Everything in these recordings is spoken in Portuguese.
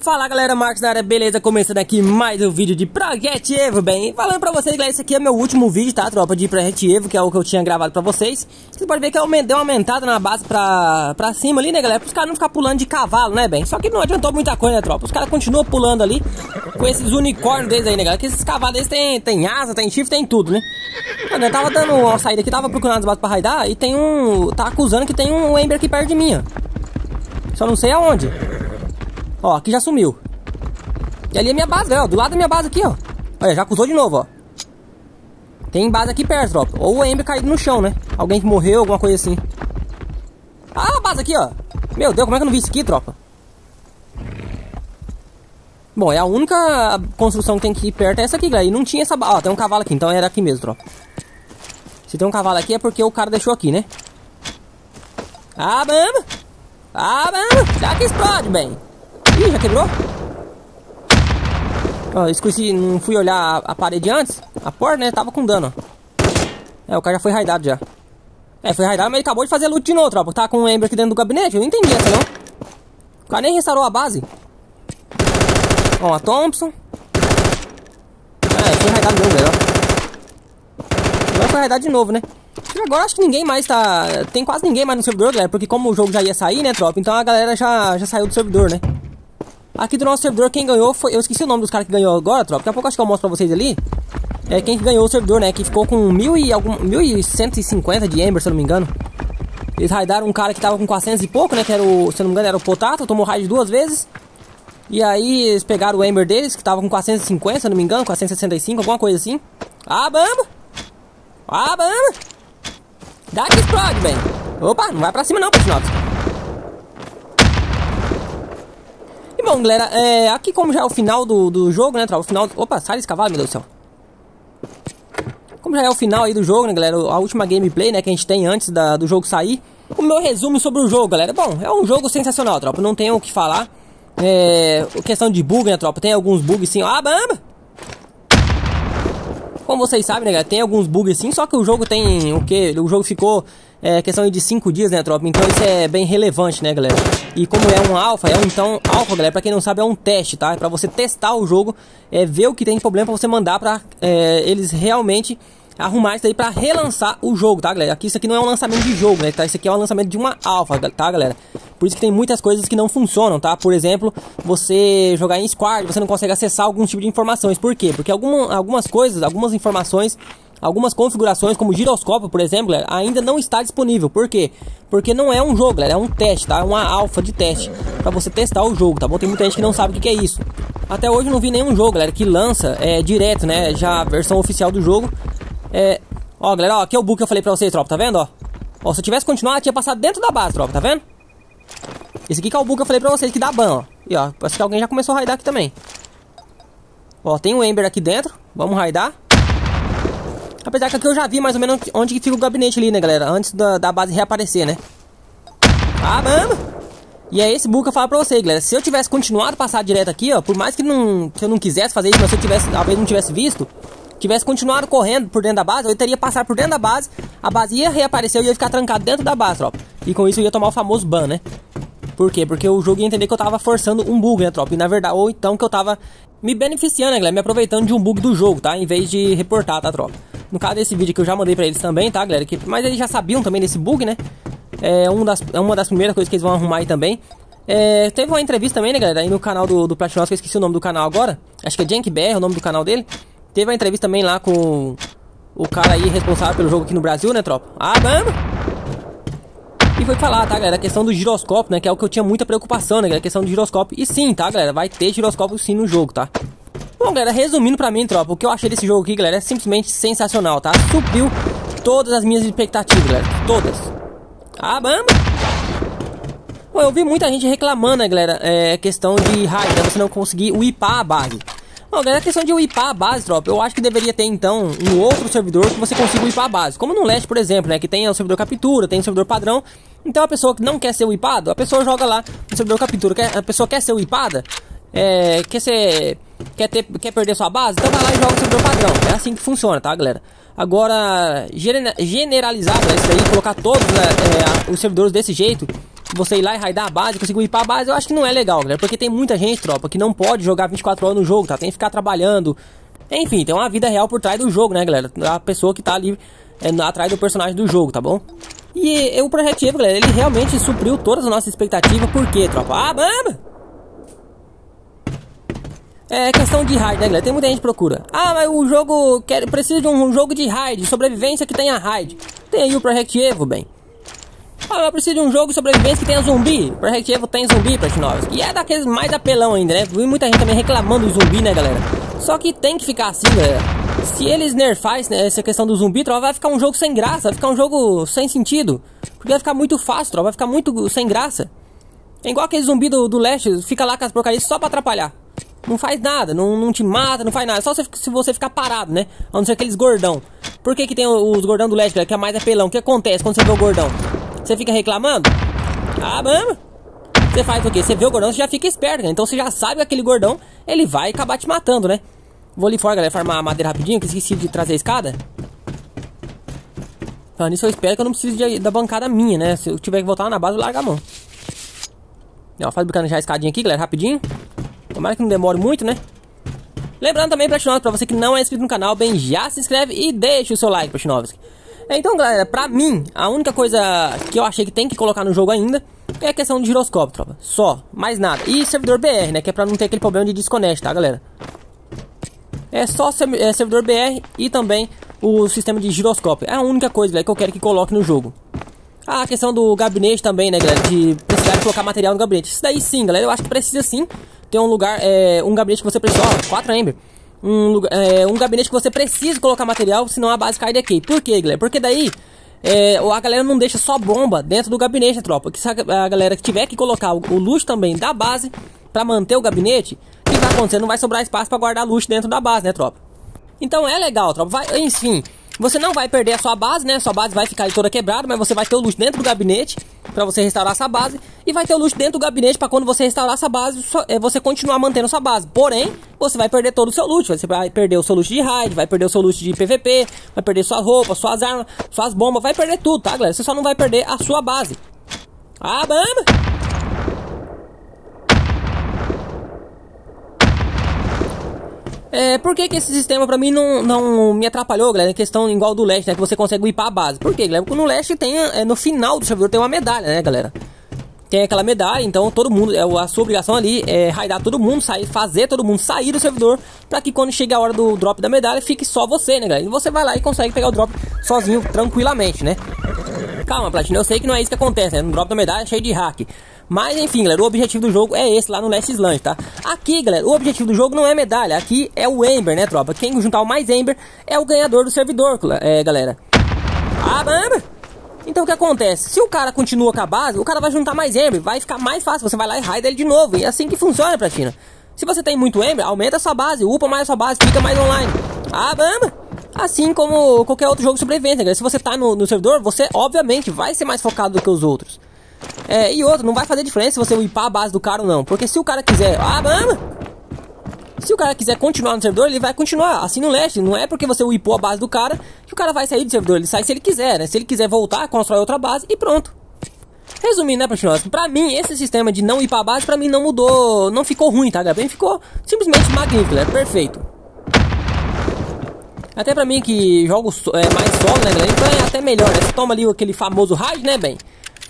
Fala galera, Marcos da área, beleza? Começando aqui mais um vídeo de Project Evo, bem? Falando pra vocês, galera, esse aqui é meu último vídeo, tá? Tropa de Project Evo, que é o que eu tinha gravado pra vocês Vocês podem ver que eu dei uma aumentada na base pra, pra cima ali, né, galera? Para os caras não ficar pulando de cavalo, né, bem? Só que não adiantou muita coisa, né, tropa? Os caras continuam pulando ali com esses unicórnios deles aí, né, galera? Que esses cavalos deles tem, tem asa, tem chifre, tem tudo, né? Eu tava dando uma saída aqui, tava procurando as bases pra raidar e tem um... Tá acusando que tem um Ember aqui perto de mim, ó Só não sei aonde Ó, aqui já sumiu e ali é minha base, ó. Do lado da minha base aqui, ó. Olha, já acusou de novo, ó. Tem base aqui perto, tropa. Ou o Ember caído no chão, né? Alguém que morreu, alguma coisa assim. Ah, a base aqui, ó. Meu Deus, como é que eu não vi isso aqui, tropa? Bom, é a única construção que tem aqui perto é essa aqui, galera. E não tinha essa. Ó, tem um cavalo aqui, então era aqui mesmo, tropa. Se tem um cavalo aqui é porque o cara deixou aqui, né? Ah, vamos! Ah, vamos! Já que explode, bem. Ih, já quebrou? Ó, esqueci, não fui olhar a, a, parede antes. A porta, né? Tava com dano, É, o cara já foi raidado já. É, foi raidado, mas ele acabou de fazer loot de novo, tropa. Tá com o Ember aqui dentro do gabinete. Eu não entendi essa, não. O cara nem restaurou a base. Ó, a Thompson. É, foi raidado novo, velho. Agora foi raidado de novo, né? Agora acho que ninguém mais tá... Tem quase ninguém mais no servidor, galera. Porque como o jogo já ia sair, né, tropa? Então a galera já, já saiu do servidor, né? Aqui do nosso servidor, quem ganhou foi... Eu esqueci o nome dos caras que ganhou agora, tropa. Daqui a pouco acho que eu mostro pra vocês ali. É quem que ganhou o servidor, né? Que ficou com mil e algum, 1.150 de Ember, se eu não me engano. Eles raidaram um cara que tava com 400 e pouco, né? Que era o... Se eu não me engano, era o Potato. Tomou raid duas vezes. E aí eles pegaram o Ember deles, que tava com 450, se eu não me engano. 465, alguma coisa assim. Ah, bamba! Ah, bamba! Dá que explode, bem. Opa, não vai pra cima não, Peixinox. Bom, galera, é, aqui como já é o final do, do jogo, né? O final... Opa, sai desse cavalo, meu Deus do céu. Como já é o final aí do jogo, né, galera? A última gameplay, né, que a gente tem antes da, do jogo sair. O meu resumo sobre o jogo, galera. Bom, é um jogo sensacional, tropa. Não tenho o que falar. É... Questão de bug, né, tropa? Tem alguns bugs sim. Ah, bamba! Como vocês sabem, né, galera? Tem alguns bugs sim, só que o jogo tem o que? O jogo ficou é questão de 5 dias, né, tropa? Então isso é bem relevante, né, galera? E como é um alfa, é um então alfa, galera, pra quem não sabe, é um teste, tá? É pra você testar o jogo, é ver o que tem de problema pra você mandar pra é, eles realmente arrumar isso aí pra relançar o jogo, tá, galera? Aqui isso aqui não é um lançamento de jogo, né? Tá? Isso aqui é um lançamento de uma alfa, tá, galera? Por isso que tem muitas coisas que não funcionam, tá? Por exemplo, você jogar em squad, você não consegue acessar algum tipo de informações. Por quê? Porque alguma, algumas coisas, algumas informações Algumas configurações, como giroscópio, por exemplo, galera, ainda não está disponível. Por quê? Porque não é um jogo, galera, é um teste, tá? É uma alfa de teste para você testar o jogo, tá bom? Tem muita gente que não sabe o que é isso. Até hoje não vi nenhum jogo, galera, que lança é, direto, né? Já a versão oficial do jogo. É... Ó, galera, ó, aqui é o book que eu falei pra vocês, tropa, tá vendo, ó? Ó, se eu tivesse continuado, tinha passado dentro da base, tropa, tá vendo? Esse aqui que é o book que eu falei pra vocês, que dá ban, ó. E ó, parece que alguém já começou a raidar aqui também. Ó, tem um Ember aqui dentro, vamos raidar. Apesar que aqui eu já vi mais ou menos onde fica o gabinete ali, né, galera? Antes da, da base reaparecer, né? Ah, vamos! E é esse bug que eu falo pra vocês, galera. Se eu tivesse continuado passar direto aqui, ó, por mais que, não, que eu não quisesse fazer isso, mas se eu tivesse, talvez não tivesse visto, tivesse continuado correndo por dentro da base, eu teria passado por dentro da base, a base ia reaparecer, eu ia ficar trancado dentro da base, tropa. E com isso eu ia tomar o famoso ban, né? Por quê? Porque o jogo ia entender que eu tava forçando um bug, né, tropa? E na verdade, ou então que eu tava me beneficiando, né, galera? Me aproveitando de um bug do jogo, tá? Em vez de reportar, tá, tropa? No caso desse vídeo que eu já mandei pra eles também, tá, galera? Que, mas eles já sabiam também desse bug, né? É, um das, é uma das primeiras coisas que eles vão arrumar aí também. É, teve uma entrevista também, né, galera? Aí no canal do, do Platinos, que eu esqueci o nome do canal agora. Acho que é Jank BR, o nome do canal dele. Teve uma entrevista também lá com o cara aí responsável pelo jogo aqui no Brasil, né, tropa? Ah, vamos! E foi falar, tá, galera? A questão do giroscópio, né? Que é o que eu tinha muita preocupação, né, galera? A questão do giroscópio. E sim, tá, galera? Vai ter giroscópio sim no jogo, tá? Bom, galera, resumindo pra mim, tropa, o que eu achei desse jogo aqui, galera, é simplesmente sensacional, tá? Subiu todas as minhas expectativas, galera. Todas. Ah, vamos! Bom, eu vi muita gente reclamando, né, galera, é questão de raid, né, você não conseguir upar a base. Bom, galera, a questão de upar a base, tropa, eu acho que deveria ter, então, um outro servidor que você consiga upar a base. Como no Leste, por exemplo, né, que tem o servidor captura, tem o servidor padrão. Então, a pessoa que não quer ser upado, a pessoa joga lá no servidor captura. A pessoa quer ser upada, é, quer ser Quer, ter, quer perder sua base? Então vai lá e joga o servidor padrão. É assim que funciona, tá, galera? Agora, generalizar né, isso aí, colocar todos né, é, os servidores desse jeito, você ir lá e raidar a base, conseguir ir pra base, eu acho que não é legal, galera. Porque tem muita gente, tropa, que não pode jogar 24 horas no jogo, tá? Tem que ficar trabalhando. Enfim, tem uma vida real por trás do jogo, né, galera? A pessoa que tá ali é, atrás do personagem do jogo, tá bom? E, e o Project Evo, galera, ele realmente supriu todas as nossas expectativas. Por quê, tropa? Ah, bamba! É questão de raid, né, galera? Tem muita gente que procura. Ah, mas o jogo quer, precisa de um, jogo de raid, sobrevivência que tenha raid. Tem aí o Project Evo, bem. Ah, eu preciso de um jogo de sobrevivência que tenha zumbi. Project Evo tem zumbi, Platinóveis. E é daqueles mais apelão ainda, né? Vi muita gente também reclamando do zumbi, né, galera? Só que tem que ficar assim, galera. Se eles nerfarem né, essa questão do zumbi, tropa, vai ficar um jogo sem graça. Vai ficar um jogo sem sentido. Porque vai ficar muito fácil, tropa. Vai ficar muito sem graça. É igual aquele zumbi do, do leste. Fica lá com as porcarias só pra atrapalhar. Não faz nada, não, não te mata, não faz nada. Só se, se você ficar parado, né? A não ser aqueles gordão. Por que, que tem os gordão do leste, que é mais apelão? O que acontece quando você vê o gordão? Você fica reclamando? Ah, mano. Você faz o quê? Você vê o gordão, você já fica esperto, né? Então você já sabe que aquele gordão, ele vai acabar te matando, né? Vou ali fora, galera, farmar madeira rapidinho, que esqueci de trazer a escada. Falando isso, eu espero que eu não precise de, da bancada minha, né? Se eu tiver que voltar na base, eu largo a mão. Ó, faz bacana já a escadinha aqui, galera, rapidinho. Tomara que não demore muito, né? Lembrando também, Platinovski, pra você que não é inscrito no canal, bem, já se inscreve e deixa o seu like, Platinovski. Então, galera, pra mim, a única coisa que eu achei que tem que colocar no jogo ainda é a questão de giroscópio, tropa. Só, mais nada. E servidor BR, né? Que é pra não ter aquele problema de desconect, tá, galera? É só é, servidor BR e também o sistema de giroscópio. É a única coisa, velho, que eu quero que coloque no jogo. A questão do gabinete também, né, galera? De precisar de colocar material no gabinete. Isso daí sim, galera. Eu acho que precisa sim ter um lugar, é, um gabinete que você precisa. Ó, 4 Ember. Um, é, um gabinete que você precisa colocar material, senão a base cai daqui. Por quê, galera? Porque daí é, a galera não deixa só bomba dentro do gabinete, tropa. Que se a galera que tiver que colocar o, o luxo também da base para manter o gabinete, o que vai acontecer? Não vai sobrar espaço para guardar luxo dentro da base, né, tropa? Então é legal, tropa. Vai, enfim, você não vai perder a sua base, né? Sua base vai ficar toda quebrada, mas você vai ter o luxo dentro do gabinete para você restaurar essa base e vai ter o luxo dentro do gabinete para quando você restaurar essa base, é, você continuar mantendo sua base. Porém, você vai perder todo o seu loot, você vai perder o seu loot de raid, vai perder o seu loot de PVP, vai perder suas roupas, suas armas, suas bombas, vai perder tudo, tá, galera? Você só não vai perder a sua base. Ah, bamba! É, por que, que esse sistema pra mim não, não me atrapalhou, galera? Em questão igual do leste, né? Que você consegue upar a base. Por quê, galera? Porque no leste tem, é, no final do servidor tem uma medalha, né, galera? Tem aquela medalha, então todo mundo, é, a sua obrigação ali é raidar todo mundo, sair, fazer todo mundo sair do servidor, pra que quando chegue a hora do drop da medalha, fique só você, né, galera? E você vai lá e consegue pegar o drop sozinho, tranquilamente, né? Calma, Platina, eu sei que não é isso que acontece, né? No drop da medalha é cheio de hack. Mas enfim, galera, o objetivo do jogo é esse lá no Last Slant, tá? Aqui, galera, o objetivo do jogo não é medalha, aqui é o Ember, né, tropa? Quem juntar o mais Ember é o ganhador do servidor, é, galera. Ah, bamba! Então o que acontece? Se o cara continua com a base, o cara vai juntar mais Ember, vai ficar mais fácil, você vai lá e raida ele de novo. E é assim que funciona, Platina. Se você tem muito Ember, aumenta a sua base, upa mais a sua base, fica mais online. Ah, bamba! Assim como qualquer outro jogo de sobrevivência, galera. Se você tá no, no servidor, você obviamente vai ser mais focado do que os outros. É, e outro, não vai fazer diferença se você upar a base do cara ou não. Porque se o cara quiser. Ah, mano! Se o cara quiser continuar no servidor, ele vai continuar. Assim no leste. Não é porque você upou a base do cara que o cara vai sair do servidor. Ele sai se ele quiser, né? Se ele quiser voltar, constrói outra base e pronto. Resumindo, né, Platinose? Pra mim, esse sistema de não ir pra base, pra mim não mudou. Não ficou ruim, tá, galera? Ficou simplesmente magnífico, é perfeito. Até pra mim que jogo é, mais solo, né, galera? Então é até melhor, né? Você toma ali aquele famoso raid, né, bem?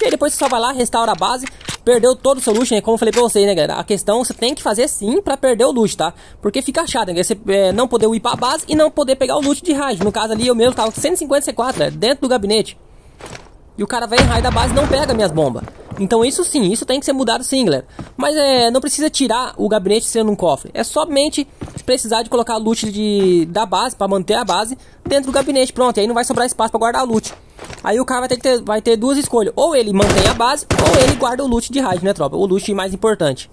E aí depois você só vai lá, restaura a base, perdeu todo o seu luxo, né? Como eu falei pra vocês, né, galera? A questão você tem que fazer sim pra perder o luxo, tá? Porque fica chato, né? Você é, não poder ir pra base e não poder pegar o loot de raid. No caso ali, eu mesmo tava com 150 C4, né? Dentro do gabinete. E o cara vem raid da base e não pega minhas bombas. Então isso sim, isso tem que ser mudado sim, galera. Mas é, não precisa tirar o gabinete sendo um cofre. É somente precisar de colocar loot de, da base, para manter a base, dentro do gabinete. Pronto, aí não vai sobrar espaço para guardar loot. Aí o cara vai ter, ter, vai ter duas escolhas. Ou ele mantém a base, ou ele guarda o loot de raid, né, tropa? O loot mais importante.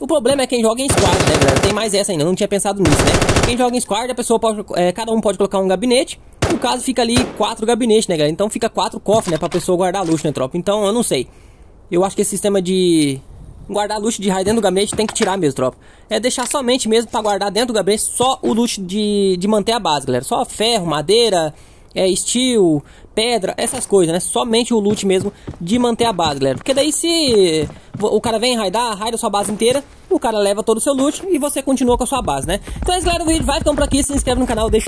O problema é quem joga em squad, né, galera? Tem mais essa ainda, não tinha pensado nisso, né? Quem joga em squad, a pessoa pode, é, cada um pode colocar um gabinete. No caso, fica ali quatro gabinetes, né, galera? Então fica quatro cofres, né, pra pessoa guardar luxo, né, tropa? Então, eu não sei. Eu acho que esse sistema de guardar luxo de raid dentro do gabinete tem que tirar mesmo, tropa. É deixar somente mesmo pra guardar dentro do gabinete só o luxo de, de manter a base, galera. Só ferro, madeira, é, steel, pedra, essas coisas, né? Somente o loot mesmo de manter a base, galera. Porque daí se o cara vem raidar, raida sua base inteira, o cara leva todo o seu loot e você continua com a sua base, né? Então é isso, galera, o vídeo vai ficando por aqui, se inscreve no canal, deixa